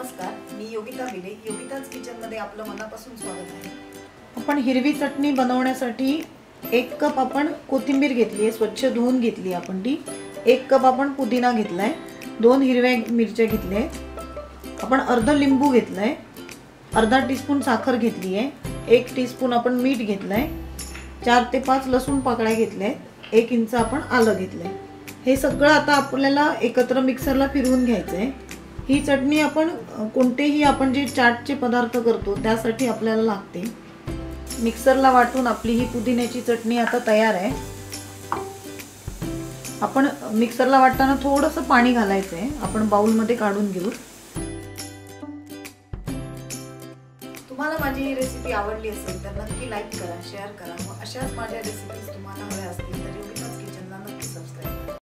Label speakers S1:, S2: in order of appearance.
S1: नमस्कार मी योगिता भिले योगिताच किचनमध्ये आपलं मनापासून स्वागत आहे.
S2: आपण हिरवी चटणी बनवण्यासाठी एक कप आपण कोथिंबीर घेतली आहे स्वच्छ धुवून घेतली आपण ती. एक कप आपण पुदिना घेतला आहे दोन हिरव्या मिरच्या घेतल्या आहेत. आपण अर्ध लिंबू घेतलं आहे अर्धा टीस्पून साखर घेतली आहे एक टीस्पून आपण मीठ घेतलं आहे चार ते पाच लसूण पाकळ्या घेतल्या आहेत एक इंच आपण आलं घेतलं आहे हे सगळं आता आपल्याला एकत्र मिक्सरला फिरवून घ्यायचं आहे ही चटणी आपण कोणतेही आपण जे चाटचे पदार्थ करतो त्यासाठी आपल्याला लागते. मिक्सरला वाटून आपली ही पुदिन्याची चटणी आता तयार आहे. आपण मिक्सरला वाटताना थोडंसं पाणी घालायचं आहे आपण बाउलमध्ये काढून घेऊ.
S1: तुम्हाला माझी ही रेसिपी आवडली असेल तर नक्की लाईक करा शेअर करा. व अशाच माझ्या रेसिपीज तुम्हाला हव्या असतील तरी